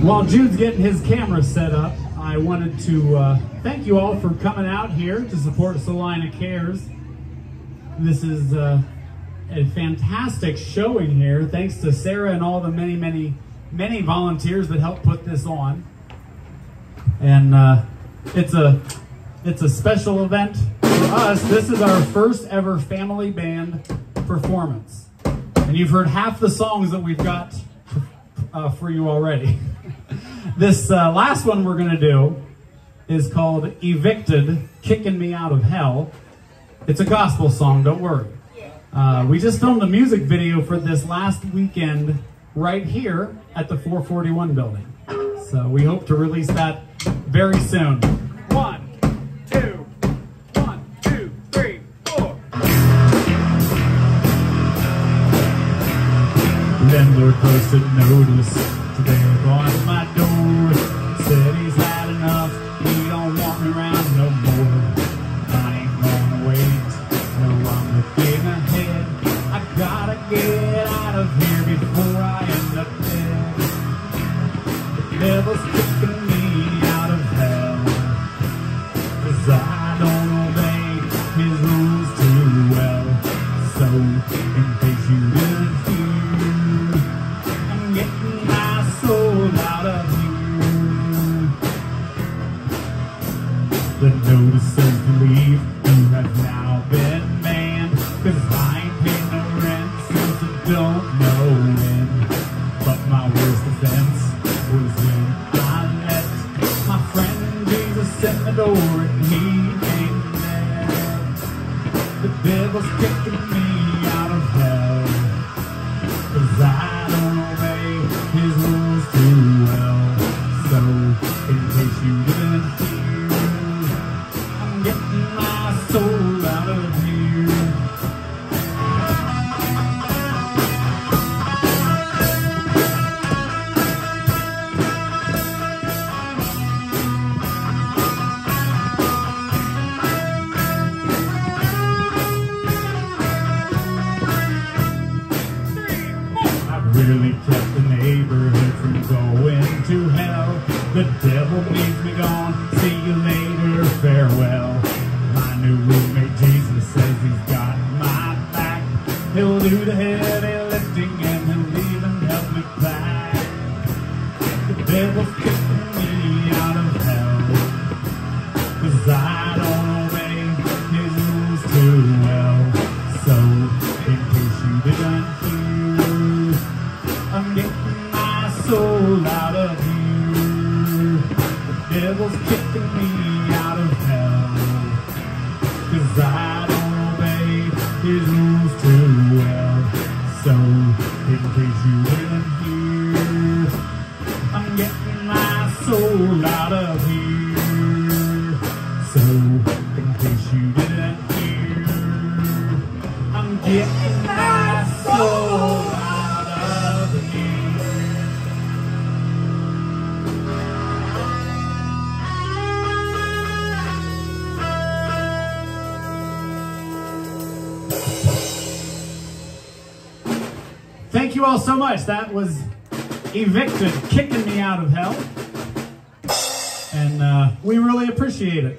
While Jude's getting his camera set up, I wanted to uh, thank you all for coming out here to support Salina Cares. This is uh, a fantastic showing here, thanks to Sarah and all the many, many, many volunteers that helped put this on. And uh, it's a it's a special event for us. This is our first ever family band performance, and you've heard half the songs that we've got uh, for you already. this uh, last one we're going to do is called Evicted, Kicking Me Out of Hell. It's a gospel song, don't worry. Uh, we just filmed a music video for this last weekend right here at the 441 building. So we hope to release that very soon. Landlord posted notice today on my door. Said he's had enough. He don't want me around no more. I ain't gonna wait. No, I'm looking ahead. I gotta get out of here before I end up dead. The The notice says to leave, you have now been banned. Cause I ain't paid no rent since I don't know when. But my worst offense was when I let my friend Jesus in the door and he ain't there. The devil's kicking me out of hell. Cause I don't obey his rules too well. So, in case you didn't The devil needs me gone. See you later, farewell. My new roommate Jesus says he's got my back. He'll do the heavy lifting and he'll even help me pack. The devil's kicking me out of hell. Cause I don't obey his rules too well. So, in case you didn't hear, I'm getting my soul out of here. Devil's kicking me out of hell. Cause I don't obey his rules too well. So, in case you didn't hear, I'm getting my soul out of here. So, in case you didn't hear, I'm getting you all so much. That was Evicted, kicking me out of hell. And uh, we really appreciate it.